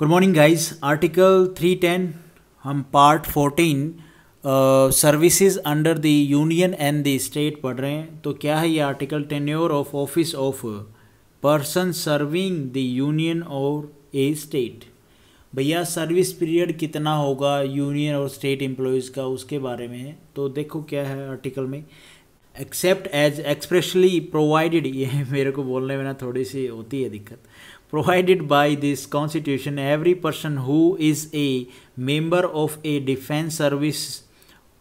Good morning guys article 310 हम part 14 services under the union and the state पढ़ रहे हैं। तो क्या है ये article tenure of office of person serving the union और ए स्टेट भैया सर्विस पीरियड कितना होगा यूनियन और स्टेट एम्प्लॉयज़ का उसके बारे में? है तो देखो क्या है आर्टिकल में। एक्सेप्ट एज एक्सप्रेशली प्रोवाइडेड ये मेरे को बोलने में ना थोड़ी सी होती है दिक्कत। Provided by this constitution every person who is a member of a defense service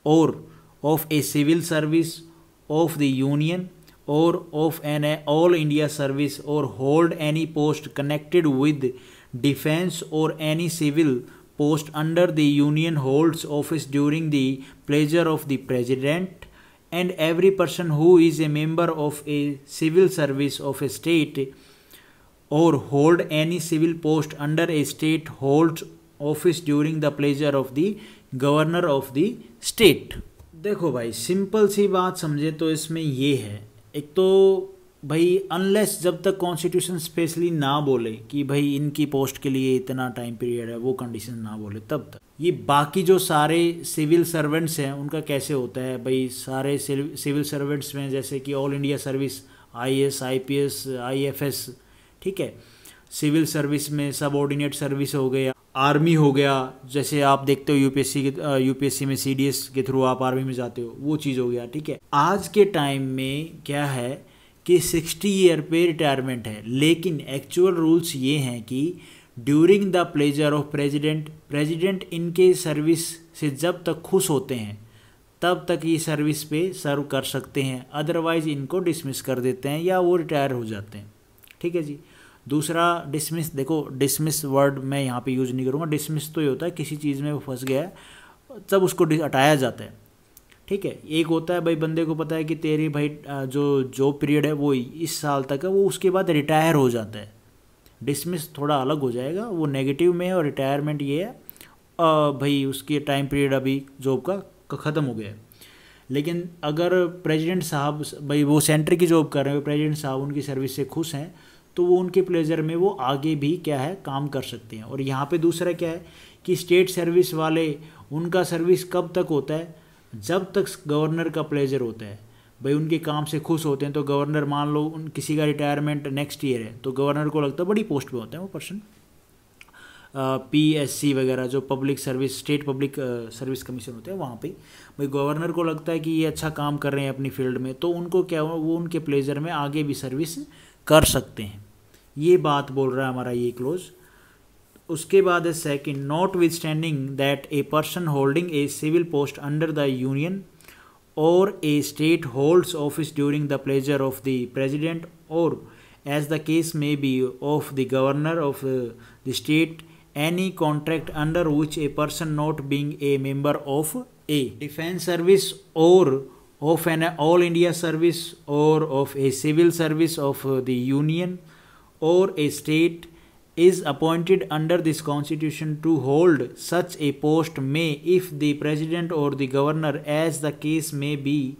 or of a civil service of the union or of an all india service or hold any post connected with defense or any civil post under the union holds office during the pleasure of the president and every person who is a member of a civil service of a state or hold any civil post under a state holds office during the pleasure of the governor of the state देखो भाई simple सी बात समझे तो इसमें ये है। एक तो भाई अनलेस जब तक कॉन्स्टिट्यूशन स्पेशली ना बोले कि भाई इनकी पोस्ट के लिए इतना टाइम पीरियड है, वो कंडीशन ना बोले, तब तक। ये बाकी जो सारे सिविल सर्वेंट्स हैं, उनका कैसे होता है? भाई, सारे सिविल सर्वेंट्स में जैसे कि all India service I S I P S I F S ठीक है? सिविल सर्विस में सब ऑर्डिनेट सर्विस हो गया, आर्मी हो गया, जैसे आप देखते हो यूपीएससी के यूपीएससी में सीडीएस के थ्रू आप आर्मी में जाते हो, वो चीज़ हो गया, ठीक है? आज के टाइम में क्या है कि सिक्सटी ईयर पे रिटायरमेंट है, लेकिन एक्चुअल रूल्स ये हैं कि during the pleasure of president president इनके सर्विस से जब तक खुश होते हैं, तब तक ये सर्विस पे सर्व कर सकते हैं अदरवाइज़ इनको डिसमिस कर देते हैं या वो रिटायर हो जाते हैं, ठीक है जी? दूसरा डिसमिस देखो डिसमिस वर्ड मैं यहाँ पे यूज़ नहीं करूँगा। डिसमिस तो ये होता है किसी चीज़ में वो फंस गया है तब उसको हटाया जाता है। ठीक है एक होता है भाई बंदे को पता है कि तेरी भाई जो जॉब पीरियड है वो इस साल तक है वो उसके बाद रिटायर हो जाता है। डिसमिस थोड़ा अलग हो जाएगा वो नेगेटिव में है और रिटायरमेंट ये है। आ, भाई उसकी टाइम पीरियड अभी जॉब का ख़त्म हो गया है। लेकिन अगर प्रेसिडेंट साहब भाई वो सेंटर की जॉब कर रहे हैं प्रेसिडेंट साहब उनकी सर्विस से खुश हैं तो वो उनके प्लेजर में वो आगे भी क्या है, काम कर सकते हैं। और यहाँ पे दूसरा क्या है कि स्टेट सर्विस वाले, उनका सर्विस कब तक होता है? जब तक गवर्नर का प्लेजर होता है। भाई उनके काम से खुश होते हैं तो गवर्नर मान लो, उन किसी का रिटायरमेंट नेक्स्ट ईयर है तो गवर्नर को लगता है बड़ी पोस्ट पे होते हैं वो पर्सन पी एस सी वगैरह जो public service state public service commission होते हैं वहाँ पे। भाई गवर्नर को लगता है कि ये अच्छा काम कर रहे हैं अपनी फ़ील्ड में तो उनको क्या वो उनके प्लेजर में आगे भी सर्विस कर सकते हैं। ये बात बोल रहा है हमारा ये क्लोज उसके बाद है second notwithstanding that a person holding a civil post under the union और a state holds office during the pleasure of the president और as the case may be of the governor of the state any contract under which a person not being a member of a defense service or of an all India service or of a civil service of uh, the union or a state is appointed under this constitution to hold such a post may if the president or the governor as the case may be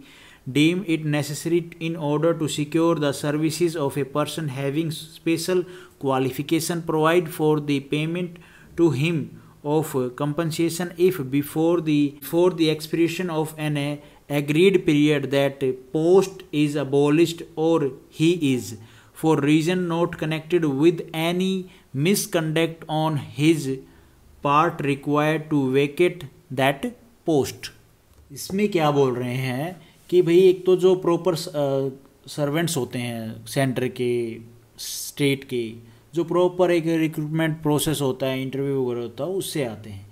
deem it necessary in order to secure the services of a person having special qualification provide for the payment to him of uh, compensation if before the before the expiration of an uh, agreed period that post is abolished or he is for reason not connected with any misconduct on his part required to vacate that post इसमें क्या बोल रहे हैं कि भाई एक तो जो प्रॉपर सर्वेंट्स होते हैं सेंटर के स्टेट के जो प्रॉपर एक रिक्रूटमेंट प्रोसेस होता है इंटरव्यू वगैरह होता है उससे आते हैं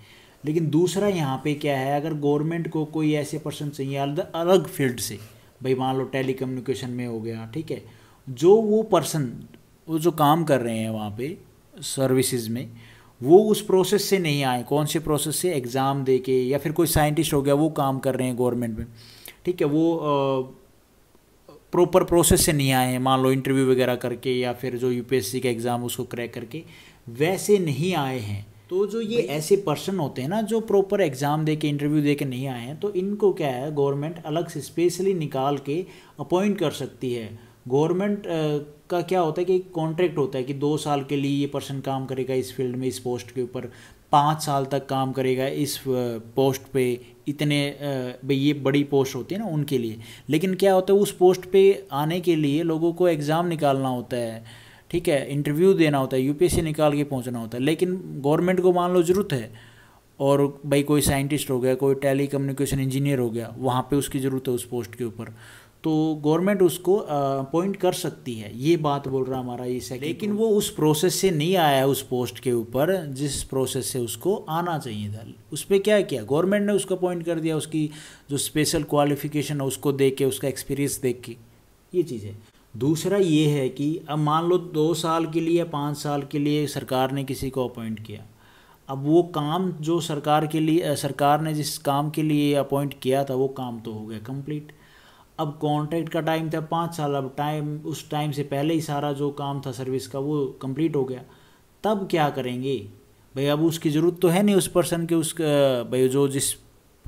लेकिन दूसरा यहाँ पे क्या है, अगर गवर्नमेंट को कोई ऐसे पर्सन चाहिए अलग फ़ील्ड से, भाई मान लो टेली कम्युनिकेशन में हो गया, ठीक है, जो वो पर्सन वो जो काम कर रहे हैं वहाँ पे सर्विसेज़ में, वो उस प्रोसेस से नहीं आए, कौन से प्रोसेस से एग्ज़ाम दे के या फिर कोई साइंटिस्ट हो गया, वो काम कर रहे हैं गवर्नमेंट में, ठीक है, वो प्रॉपर प्रोसेस से नहीं आए हैं, मान लो इंटरव्यू वगैरह करके या फिर जो यूपीएससी का एग्ज़ाम उसको क्रैक करके, वैसे नहीं आए हैं। तो जो ये ऐसे पर्सन होते हैं ना जो प्रॉपर एग्ज़ाम दे के इंटरव्यू दे के नहीं आए हैं तो इनको क्या है गवर्नमेंट अलग से स्पेशली निकाल के अपॉइंट कर सकती है। गवर्नमेंट का क्या होता है कि कॉन्ट्रैक्ट होता है कि दो साल के लिए ये पर्सन काम करेगा इस फ़ील्ड में इस पोस्ट के ऊपर। पाँच साल तक काम करेगा इस पोस्ट पे। इतने भाई ये बड़ी पोस्ट होती है ना उनके लिए। लेकिन क्या होता है उस पोस्ट पे आने के लिए लोगों को एग्ज़ाम निकालना होता है। ठीक है इंटरव्यू देना होता है यूपीएससी निकाल के पहुँचना होता है लेकिन गवर्नमेंट को मान लो ज़रूरत है और भाई कोई साइंटिस्ट हो गया कोई टेली कम्युनिकेशन इंजीनियर हो गया वहाँ पे उसकी ज़रूरत है उस पोस्ट के ऊपर। तो गवर्नमेंट उसको अपॉइंट कर सकती है ये बात बोल रहा हमारा ये सेकंड लेकिन वो उस प्रोसेस से नहीं आया है उस पोस्ट के ऊपर जिस प्रोसेस से उसको आना चाहिए था। उस पर क्या किया? गवर्नमेंट ने उसको अपॉइंट कर दिया उसकी जो स्पेशल क्वालिफिकेशन है उसको देख के उसका एक्सपीरियंस देख के। ये चीज़ है। दूसरा ये है कि अब मान लो दो साल के लिए पाँच साल के लिए सरकार ने किसी को अपॉइंट किया। अब वो काम जो सरकार के लिए सरकार ने जिस काम के लिए अपॉइंट किया था, वो काम तो हो गया कंप्लीट अब कॉन्ट्रैक्ट का टाइम था पाँच साल, अब टाइम उस टाइम से पहले ही सारा जो काम था सर्विस का, वो कंप्लीट हो गया। तब क्या करेंगे? भाई, अब उसकी ज़रूरत तो है नहीं उस पर्सन के उस भाई, जो जिस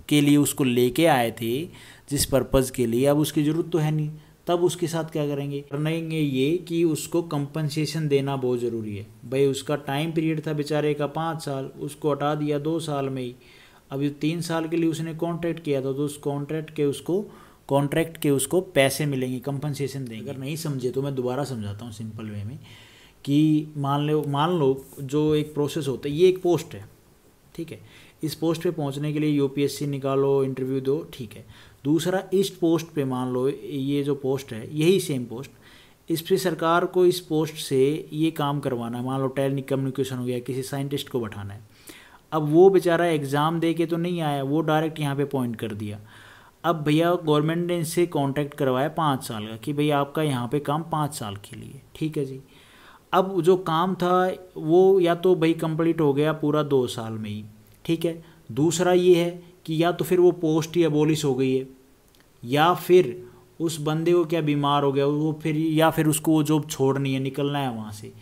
के लिए उसको लेके आए थे, जिस पर्पज़ के लिए, अब उसकी ज़रूरत तो है नहीं। तब उसके साथ क्या करेंगे? करेंगे ये कि उसको कंपनसेशन देना बहुत ज़रूरी है। भाई, उसका टाइम पीरियड था बेचारे का पाँच साल, उसको हटा दिया दो साल में ही। अभी तीन साल के लिए उसने कॉन्ट्रैक्ट किया था तो उस कॉन्ट्रैक्ट के उसको कॉन्ट्रैक्ट के उसको पैसे मिलेंगे कंपनसेशन देंगे। अगर नहीं समझे तो मैं दोबारा समझाता हूँ सिंपल वे में कि मान लो मान लो जो एक प्रोसेस होता है, ये एक पोस्ट है। ठीक है। इस पोस्ट पे पहुँचने के लिए यूपीएससी निकालो इंटरव्यू दो, ठीक है। दूसरा, इस पोस्ट पे मान लो, ये जो पोस्ट है, यही सेम पोस्ट इस पर सरकार को इस पोस्ट से ये काम करवाना है। मान लो टेक्निक कम्युनिकेशन हो गया, किसी साइंटिस्ट को बैठाना है। अब वो बेचारा एग्ज़ाम दे के तो नहीं आया, वो डायरेक्ट यहाँ पे पॉइंट कर दिया। अब भैया गवर्नमेंट ने इनसे कॉन्ट्रैक्ट करवाया पाँच साल का कि भैया, आपका यहाँ पे काम पाँच साल के लिए। ठीक है जी। अब जो काम था वो या तो भाई कंप्लीट हो गया पूरा दो साल में ही, ठीक है? दूसरा ये है कि या तो फिर वो पोस्ट ही अबोलिश हो गई है, या फिर उस बंदे को क्या बीमार हो गया, वो फिर या फिर उसको वो जॉब छोड़नी है, निकलना है वहाँ से।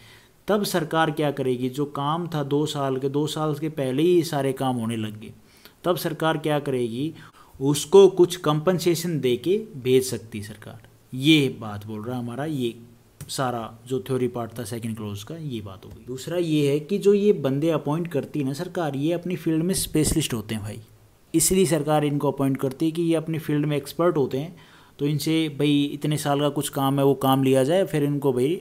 तब सरकार क्या करेगी? जो काम था दो साल के, दो साल के पहले ही सारे काम होने लग गए। तब सरकार क्या करेगी? उसको कुछ कंपनसेशन दे के भेज सकती सरकार। ये बात बोल रहा हमारा, ये सारा जो थ्योरी पार्ट था सेकंड क्लोज का, ये बात हो गई। दूसरा ये है कि जो ये बंदे अपॉइंट करती है ना सरकार, ये अपनी फ़ील्ड में स्पेशलिस्ट होते हैं भाई। इसलिए सरकार इनको अपॉइंट करती है कि ये अपनी फ़ील्ड में एक्सपर्ट होते हैं तो इनसे भाई इतने साल का कुछ काम है, वो काम लिया जाए, फिर इनको भाई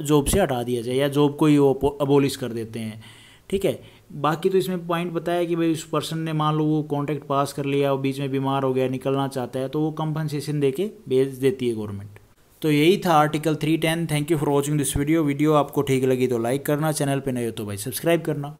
जॉब से हटा दिया जाए, या जॉब को ही वो अबोलिश कर देते हैं। ठीक है? बाकी तो इसमें पॉइंट बताया कि भाई उस पर्सन ने मान लो वो कॉन्ट्रैक्ट पास कर लिया और बीच में बीमार हो गया, निकलना चाहता है तो वो कंपनसेशन दे के भेज देती है गवर्नमेंट तो यही था article three ten thank you for watching this video video आपको ठीक लगी तो लाइक करना चैनल पे नहीं हो तो भाई सब्सक्राइब करना।